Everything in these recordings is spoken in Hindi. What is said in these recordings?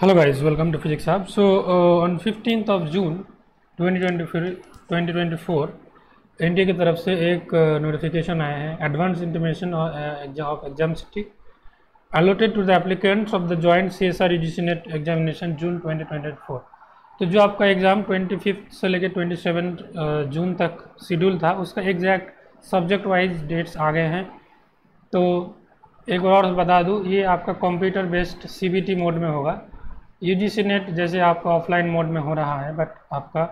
hello guys welcome to physics hub. So uh, on 15th of june 2024 2024 NDA की तरफ़ से एक नोटिफिकेशन आया है advance intimation of exam city allotted to the applicants of the joint C S R examination June 2024 तो जो आपका एग्ज़ाम ट्वेंटी से लेकर ट्वेंटी जून तक शेड्यूल था उसका एग्जैक्ट सब्जेक्ट वाइज डेट्स आ गए हैं। तो एक और बता दूँ ये आपका कंप्यूटर बेस्ड सीबीटी मोड में होगा। यू नेट जैसे आपका ऑफलाइन मोड में हो रहा है बट आपका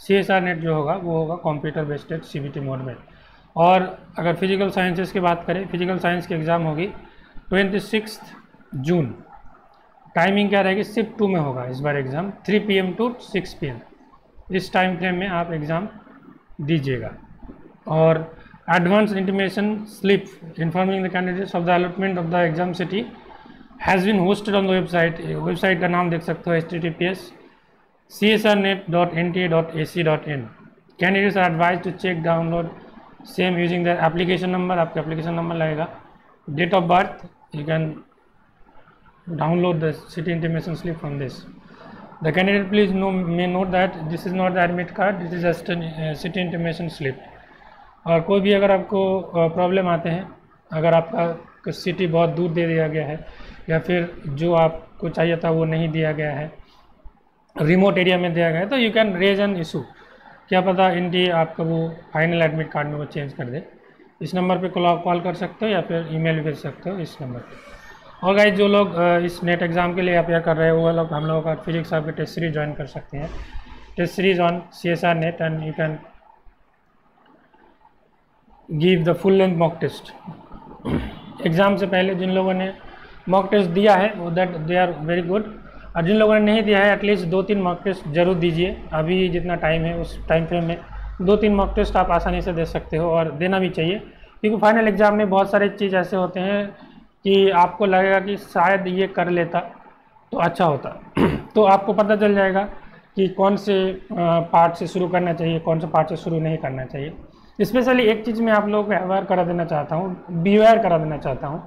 सी नेट जो होगा, वो होगा कंप्यूटर बेस्ड सी मोड में। और अगर फ़िज़िकल साइंसेस की बात करें फ़िज़िकल साइंस की एग्ज़ाम होगी ट्वेंटी जून टाइमिंग क्या रहेगी? सिर्फ़ टू में होगा इस बार exam three P M to six P M इस टाइम फ्रेम में आप एग्ज़ाम दीजिएगा। और advance intimation slip informing the candidates of the allotment of the exam city has been hosted on the website website का नाम देख सकते हो H T T P S C S R net dot N T A dot A C dot in candidates are advise to check download same using the application number आपका एप्लीकेशन नंबर लगेगा. Date of birth you can download the city intimation slip from this. The candidate please know may note that this is not the admit card this is just uh, city intimation slip. और कोई भी अगर आपको प्रॉब्लम आते हैं अगर आपका सिटी बहुत दूर दे दिया गया है या फिर जो आपको चाहिए था वो नहीं दिया गया है। रिमोट एरिया में दिया गया है तो you can raise an issue क्या पता इंडी आपका वो फाइनल एडमिट कार्ड में वो चेंज कर दे। इस नंबर पे कॉल कर सकते हो या फिर ईमेल भेज सकते हो इस नंबर पे। और गाइज़ जो लोग इस नेट एग्ज़ाम के लिए अपेयर कर रहे हैं, वो लोग, हम लोगों का फिजिक्स आपके टेस्ट सीरीज़ ज्वाइन कर सकते हैं। Test series on C S R net and you can give the full length mock test exam से पहले जिन लोगों ने मॉक टेस्ट दिया है, वो that they are very good और जिन लोगों ने नहीं दिया है एटलीस्ट दो तीन मॉक टेस्ट ज़रूर दीजिए। अभी जितना टाइम है, उस टाइम फ्रेम में दो तीन मॉक टेस्ट आप आसानी से दे सकते हो और देना भी चाहिए। क्योंकि फाइनल एग्ज़ाम में बहुत सारे चीज़ ऐसे होते हैं कि आपको लगेगा कि शायद ये कर लेता तो अच्छा होता। तो आपको पता चल जाएगा कि कौन से पार्ट से शुरू करना चाहिए, कौन से पार्ट से शुरू नहीं करना चाहिए। स्पेशली एक चीज़ मैं आप लोगों को अवेयर करा देना चाहता हूँ बीवेयर करा देना चाहता हूँ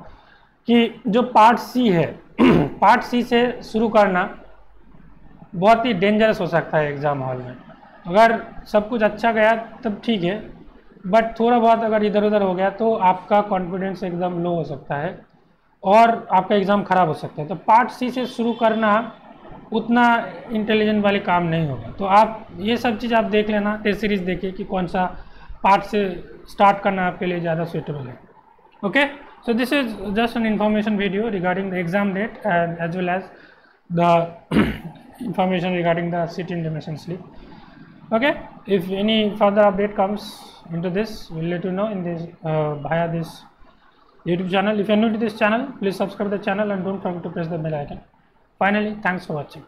कि जो पार्ट सी है पार्ट सी से शुरू करना बहुत ही डेंजरस हो सकता है एग्ज़ाम हॉल में। अगर सब कुछ अच्छा गया, तब ठीक है बट थोड़ा बहुत अगर इधर उधर हो गया तो आपका कॉन्फिडेंस एकदम लो हो सकता है और आपका एग्ज़ाम ख़राब हो सकता है। तो पार्ट सी से शुरू करना उतना इंटेलिजेंट वाले काम नहीं होगा। तो आप ये सब चीज़ आप देख लेना टेस्ट सीरीज़ देखिए कि कौन सा पार्ट से स्टार्ट करना आपके लिए ज़्यादा सुटेबल है। Okay so this is just an information video regarding the exam date and as well as the information regarding the city intimation slip. Okay if any further update comes into this we'll let you know in this uh, via this youtube channel. If you're new to this channel please subscribe the channel and don't forget to press the bell icon. Finally thanks for watching